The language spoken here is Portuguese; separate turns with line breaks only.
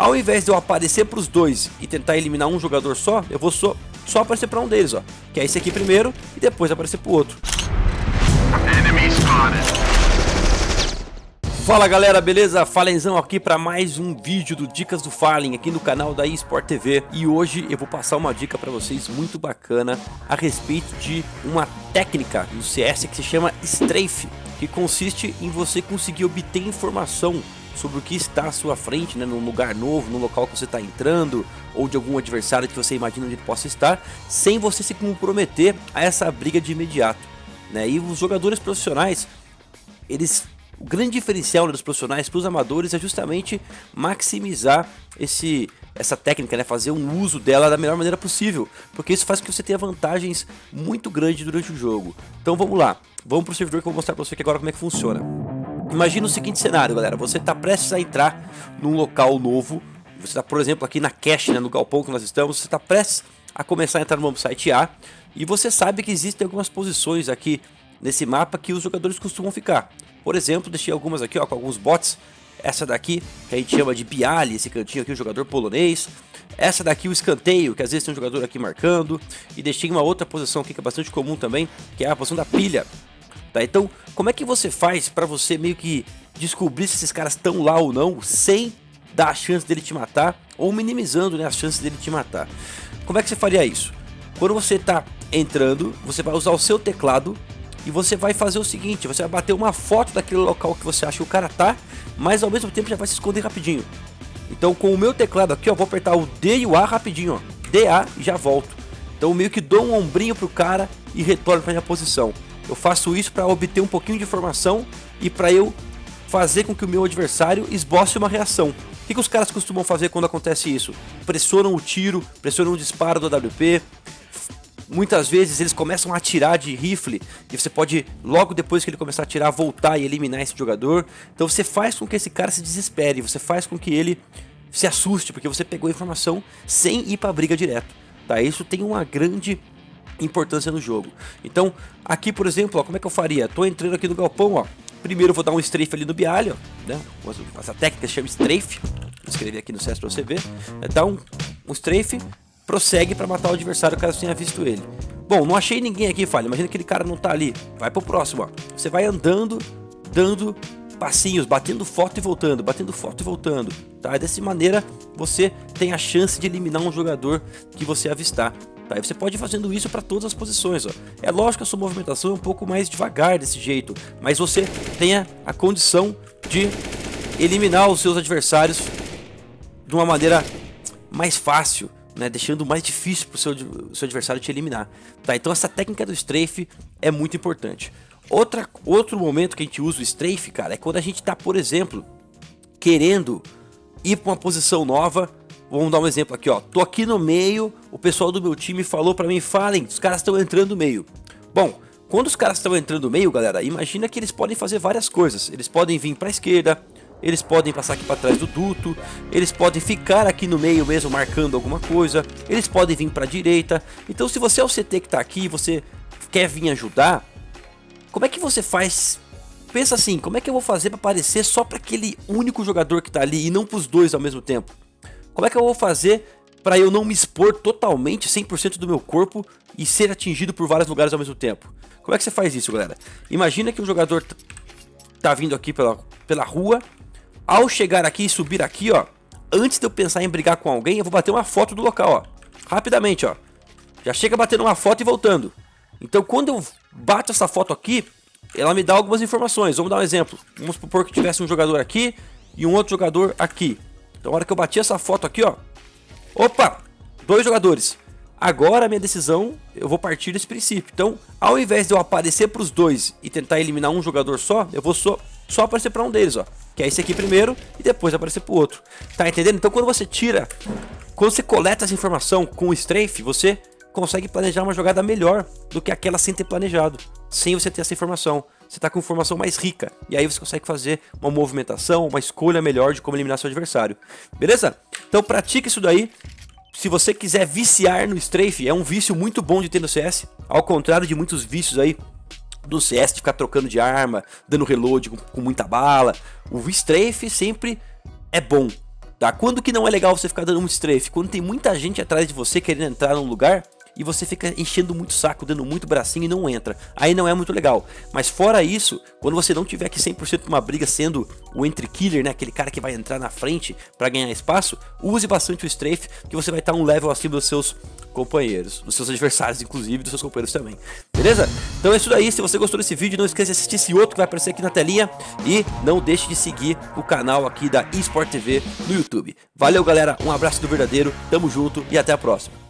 ao invés de eu aparecer para os dois e tentar eliminar um jogador só, eu vou só, só aparecer para um deles, ó. Que é esse aqui primeiro e depois aparecer para o outro. Fala galera, beleza? Falenzão aqui para mais um vídeo do Dicas do Fallen aqui no canal da eSport TV e hoje eu vou passar uma dica para vocês muito bacana a respeito de uma técnica no CS que se chama Strafe, que consiste em você conseguir obter informação sobre o que está à sua frente, né, num lugar novo, no local que você está entrando, ou de algum adversário que você imagina onde ele possa estar, sem você se comprometer a essa briga de imediato. Né? E os jogadores profissionais, eles o grande diferencial né, dos profissionais para os amadores é justamente maximizar esse, essa técnica, né? fazer um uso dela da melhor maneira possível, porque isso faz com que você tenha vantagens muito grandes durante o jogo. Então vamos lá, vamos para o servidor que eu vou mostrar para você aqui agora como é que funciona. Imagina o seguinte cenário, galera, você está prestes a entrar num local novo, você está, por exemplo, aqui na cache, né, no galpão que nós estamos, você está prestes a começar a entrar no site A, e você sabe que existem algumas posições aqui nesse mapa que os jogadores costumam ficar. Por exemplo, deixei algumas aqui ó, com alguns bots. Essa daqui, que a gente chama de Bialy, esse cantinho aqui, o jogador polonês. Essa daqui, o escanteio, que às vezes tem um jogador aqui marcando. E deixei uma outra posição aqui que é bastante comum também, que é a posição da pilha. Tá? Então, como é que você faz para você meio que descobrir se esses caras estão lá ou não, sem dar a chance dele te matar, ou minimizando né, as chances dele te matar? Como é que você faria isso? Quando você está entrando, você vai usar o seu teclado e você vai fazer o seguinte, você vai bater uma foto daquele local que você acha que o cara tá, mas ao mesmo tempo já vai se esconder rapidinho. Então com o meu teclado aqui, ó, vou apertar o D e o A rapidinho, ó. DA e já volto. Então meio que dou um ombrinho pro cara e retorno para minha posição. Eu faço isso para obter um pouquinho de informação e para eu fazer com que o meu adversário esboce uma reação. O que, que os caras costumam fazer quando acontece isso? Pressionam o tiro, pressionam o disparo do AWP, Muitas vezes eles começam a atirar de rifle e você pode, logo depois que ele começar a atirar, voltar e eliminar esse jogador. Então você faz com que esse cara se desespere, você faz com que ele se assuste, porque você pegou a informação sem ir para a briga direto. Tá? Isso tem uma grande importância no jogo. Então, aqui por exemplo, ó, como é que eu faria? Tô entrando aqui no galpão, ó. Primeiro eu vou dar um strafe ali no bialho, né? Essa técnica chama strafe. Vou escrever aqui no CS para você ver. É, dá um, um strafe, prossegue para matar o adversário caso tenha visto ele. Bom, não achei ninguém aqui, falha. Imagina que aquele cara não tá ali. Vai pro próximo, ó. Você vai andando, dando passinhos, batendo foto e voltando, batendo foto e voltando. Tá? Dessa maneira você tem a chance de eliminar um jogador que você avistar. Tá? E você pode ir fazendo isso para todas as posições. Ó. É lógico que a sua movimentação é um pouco mais devagar desse jeito, mas você tenha a condição de eliminar os seus adversários de uma maneira mais fácil né, deixando mais difícil para o seu, seu, adversário te eliminar. Tá? Então essa técnica do strafe é muito importante. Outra, outro momento que a gente usa o strafe, cara, é quando a gente está, por exemplo, querendo ir para uma posição nova. Vamos dar um exemplo aqui, ó. Tô aqui no meio, o pessoal do meu time falou para mim, falem, os caras estão entrando no meio. Bom, quando os caras estão entrando no meio, galera, imagina que eles podem fazer várias coisas. Eles podem vir para a esquerda, eles podem passar aqui para trás do duto, eles podem ficar aqui no meio mesmo marcando alguma coisa, eles podem vir para a direita. Então se você é o CT que está aqui você quer vir ajudar, como é que você faz? Pensa assim, como é que eu vou fazer para aparecer só para aquele único jogador que está ali e não para os dois ao mesmo tempo? Como é que eu vou fazer para eu não me expor totalmente, 100% do meu corpo e ser atingido por vários lugares ao mesmo tempo? Como é que você faz isso, galera? Imagina que um jogador tá vindo aqui pela, pela rua ao chegar aqui e subir aqui, ó, antes de eu pensar em brigar com alguém, eu vou bater uma foto do local, ó. Rapidamente, ó. Já chega batendo uma foto e voltando. Então, quando eu bato essa foto aqui, ela me dá algumas informações. Vamos dar um exemplo. Vamos supor que tivesse um jogador aqui e um outro jogador aqui. Então, na hora que eu bati essa foto aqui, ó. Opa! Dois jogadores. Agora a minha decisão, eu vou partir desse princípio. Então, ao invés de eu aparecer para os dois e tentar eliminar um jogador só, eu vou só, só aparecer para um deles, ó que é esse aqui primeiro, e depois aparecer pro outro. Tá entendendo? Então quando você tira, quando você coleta essa informação com o strafe, você consegue planejar uma jogada melhor do que aquela sem ter planejado, sem você ter essa informação. Você está com informação mais rica, e aí você consegue fazer uma movimentação, uma escolha melhor de como eliminar seu adversário. Beleza? Então pratique isso daí. Se você quiser viciar no strafe, é um vício muito bom de ter no CS, ao contrário de muitos vícios aí do CS de ficar trocando de arma, dando reload com, com muita bala. O strafe sempre é bom. Tá? Quando que não é legal você ficar dando muito strafe? Quando tem muita gente atrás de você querendo entrar num lugar e você fica enchendo muito saco, dando muito bracinho e não entra. Aí não é muito legal. Mas fora isso, quando você não tiver aqui 100% uma briga sendo o entry killer, né, aquele cara que vai entrar na frente para ganhar espaço, use bastante o strafe, que você vai estar um level acima dos seus companheiros, dos seus adversários, inclusive, dos seus companheiros também. Beleza? Então é isso daí. Se você gostou desse vídeo, não esqueça de assistir esse outro que vai aparecer aqui na telinha. E não deixe de seguir o canal aqui da eSport TV no YouTube. Valeu, galera. Um abraço do verdadeiro. Tamo junto e até a próxima.